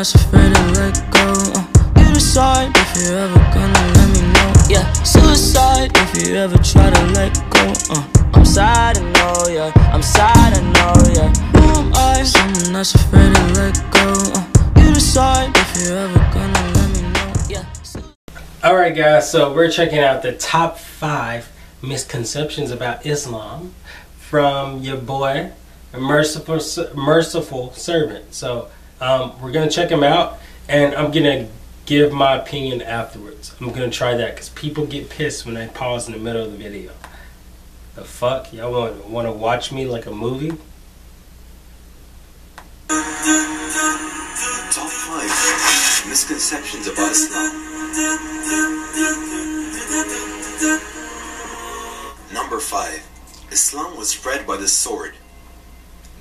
that's afraid to let go. Uh, you decide if you're ever gonna let me know. Yeah, suicide if you ever try to let go. Uh, I'm sad, I know, yeah. I'm sad, I know, yeah. Who am I? Someone that's afraid to let go. Uh, you decide if you're ever gonna let me know. Yeah. Alright, guys, so we're checking out the top five misconceptions about Islam from your boy, Merciful, Merciful Servant. So um, we're to check them out, and I'm to give my opinion afterwards. I'm to try that because people get pissed when I pause in the middle of the video. The fuck? Y'all want, want to watch me like a movie? Top 5 Misconceptions about Islam. Number 5. Islam was spread by the sword.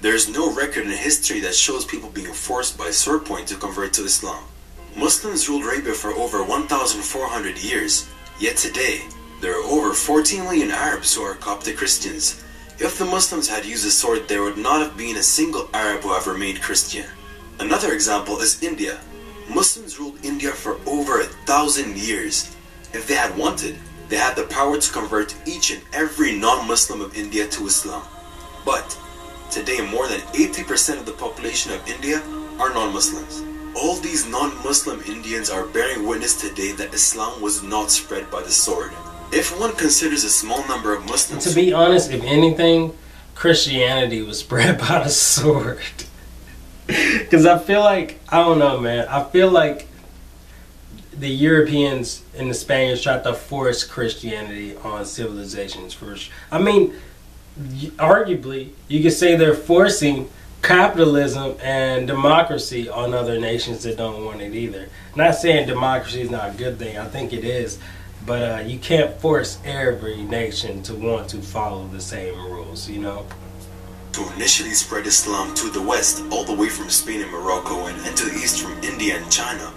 There is no record in history that shows people being forced by sword point to convert to Islam. Muslims ruled Arabia for over 1,400 years, yet today, there are over 14 million Arabs who are Coptic Christians. If the Muslims had used the sword, there would not have been a single Arab who have remained Christian. Another example is India. Muslims ruled India for over a thousand years. If they had wanted, they had the power to convert each and every non-Muslim of India to Islam. But today more than 80% of the population of India are non-Muslims. All these non-Muslim Indians are bearing witness today that Islam was not spread by the sword. If one considers a small number of Muslims... To be honest, if anything, Christianity was spread by the sword. Because I feel like, I don't know, man. I feel like the Europeans and the Spaniards tried to force Christianity on civilizations first. I mean, arguably, you could say they're forcing capitalism and democracy on other nations that don't want it either. Not saying democracy is not a good thing. I think it is. But uh, you can't force every nation to want to follow the same rules, you know? to initially spread Islam to the west, all the way from Spain and Morocco and, and to the east from India and China,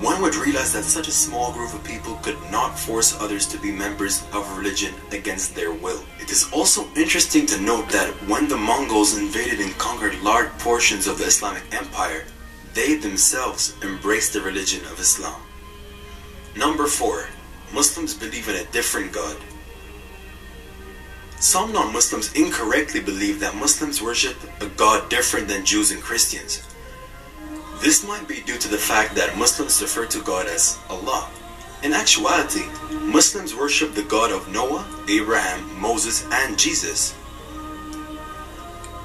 one would realize that such a small group of people could not force others to be members of religion against their will. It is also interesting to note that when the Mongols invaded and conquered large portions of the Islamic Empire, they themselves embraced the religion of Islam. Number 4. Muslims believe in a different God. Some non-Muslims incorrectly believe that Muslims worship a God different than Jews and Christians. This might be due to the fact that Muslims refer to God as Allah. In actuality, Muslims worship the God of Noah, Abraham, Moses, and Jesus.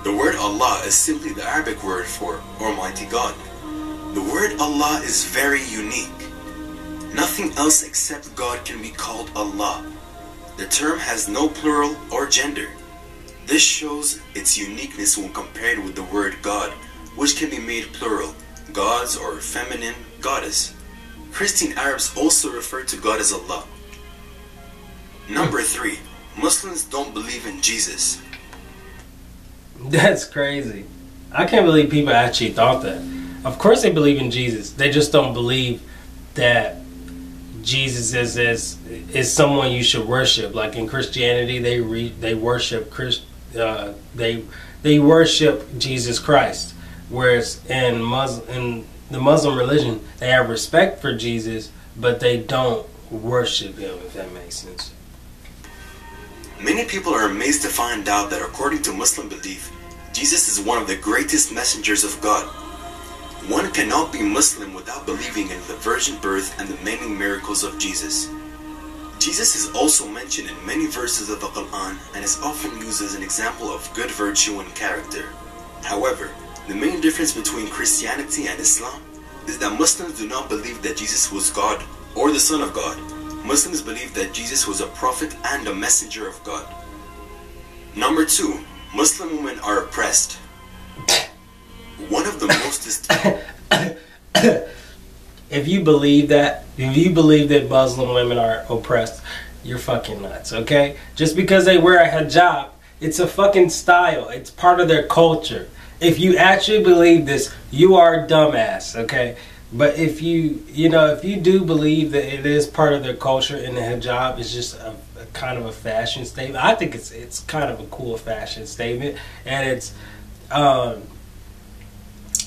The word Allah is simply the Arabic word for Almighty God. The word Allah is very unique. Nothing else except God can be called Allah. The term has no plural or gender. This shows its uniqueness when compared with the word God, which can be made plural, gods or feminine goddess. Christian Arabs also refer to God as Allah. Number 3. Muslims don't believe in Jesus. That's crazy. I can't believe people actually thought that. Of course they believe in Jesus. They just don't believe that Jesus is is is someone you should worship. Like in Christianity, they re, they worship Christ, uh, they they worship Jesus Christ. Whereas in Muslim in the Muslim religion, they have respect for Jesus, but they don't worship him. If that makes sense. Many people are amazed to find out that according to Muslim belief, Jesus is one of the greatest messengers of God. One cannot be Muslim without believing in the virgin birth and the many miracles of Jesus. Jesus is also mentioned in many verses of the Quran and is often used as an example of good virtue and character. However, the main difference between Christianity and Islam is that Muslims do not believe that Jesus was God or the Son of God. Muslims believe that Jesus was a prophet and a messenger of God. Number two, Muslim women are oppressed. One of the most if you believe that, if you believe that Muslim women are oppressed, you're fucking nuts, okay? Just because they wear a hijab, it's a fucking style. It's part of their culture. If you actually believe this, you are a dumbass, okay? But if you, you know, if you do believe that it is part of their culture and the hijab is just a, a kind of a fashion statement, I think it's it's kind of a cool fashion statement, and it's um,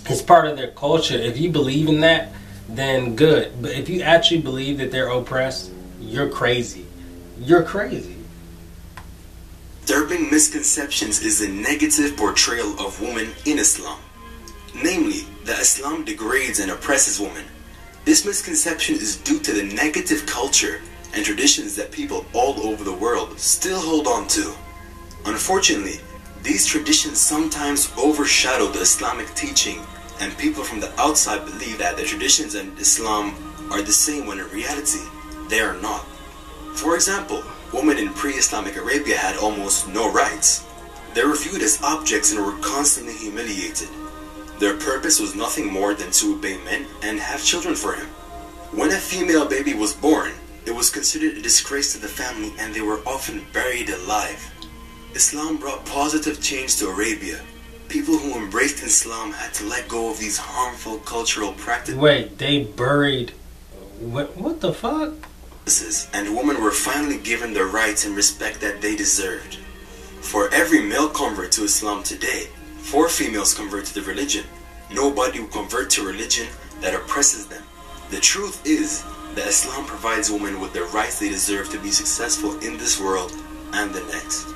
It's part of their culture. If you believe in that, then good. But if you actually believe that they're oppressed, you're crazy. You're crazy. Disturbing misconceptions is a negative portrayal of women in Islam. Namely, that Islam degrades and oppresses women. This misconception is due to the negative culture and traditions that people all over the world still hold on to. Unfortunately, these traditions sometimes overshadow the Islamic teaching and people from the outside believe that the traditions and Islam are the same when in reality, they are not. For example, women in pre-Islamic Arabia had almost no rights. They were viewed as objects and were constantly humiliated. Their purpose was nothing more than to obey men and have children for him. When a female baby was born, it was considered a disgrace to the family and they were often buried alive. Islam brought positive change to Arabia, people who embraced Islam had to let go of these harmful cultural practices. Wait, they buried. What, what the fuck? And women were finally given the rights and respect that they deserved. For every male convert to Islam today, four females convert to the religion. Nobody will convert to religion that oppresses them. The truth is that Islam provides women with the rights they deserve to be successful in this world and the next.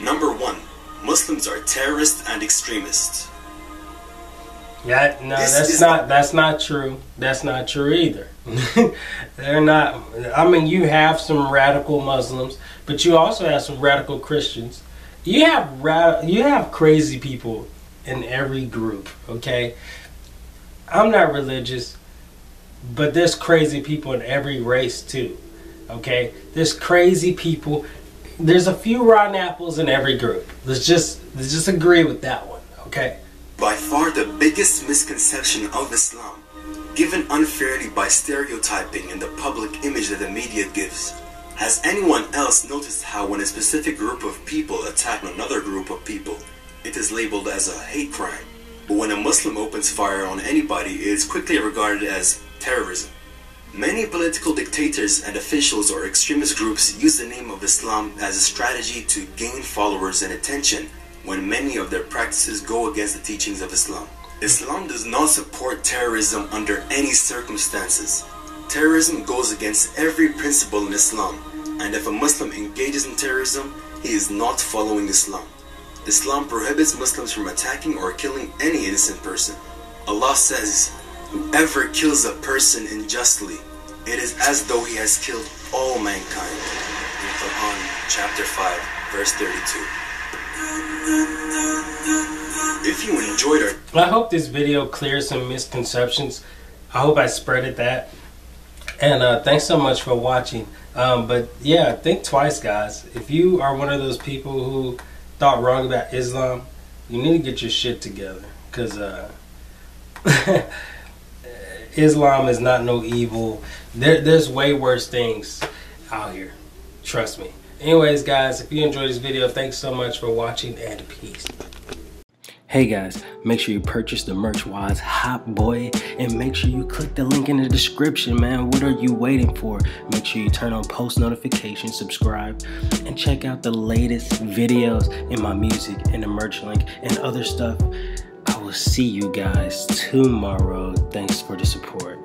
Number one, Muslims are terrorists and extremists. Yeah, no, this that's not that's not true. That's not true either. They're not. I mean, you have some radical Muslims, but you also have some radical Christians. You have ra- you have crazy people in every group. Okay, I'm not religious, but there's crazy people in every race too. Okay, there's crazy people there's a few rotten apples in every group. Let's just let's just agree with that one, okay? By far the biggest misconception of Islam, given unfairly by stereotyping and the public image that the media gives. Has anyone else noticed how when a specific group of people attack another group of people, it is labeled as a hate crime? But when a Muslim opens fire on anybody, it is quickly regarded as terrorism. Many political dictators and officials or extremist groups use the name of Islam as a strategy to gain followers and attention when many of their practices go against the teachings of Islam. Islam does not support terrorism under any circumstances. Terrorism goes against every principle in Islam, and if a Muslim engages in terrorism, he is not following Islam. Islam prohibits Muslims from attacking or killing any innocent person. Allah says, Whoever kills a person unjustly, it is as though he has killed all mankind. In Quran chapter 5, verse 32. If you enjoyed I hope this video clears some misconceptions. I hope I spreaded that. And uh, thanks so much for watching. Um, but yeah, think twice, guys. If you are one of those people who thought wrong about Islam, you need to get your shit together. Because uh, Islam is not no evil. There, there's way worse things out here. Trust me. Anyways, guys, if you enjoyed this video, thanks so much for watching and peace. Hey guys, make sure you purchase the Merch Wise Hot Boy and make sure you click the link in the description, man. What are you waiting for? Make sure you turn on post notifications, subscribe, and check out the latest videos in my music and the merch link and other stuff I will see you guys tomorrow. Thanks for the support.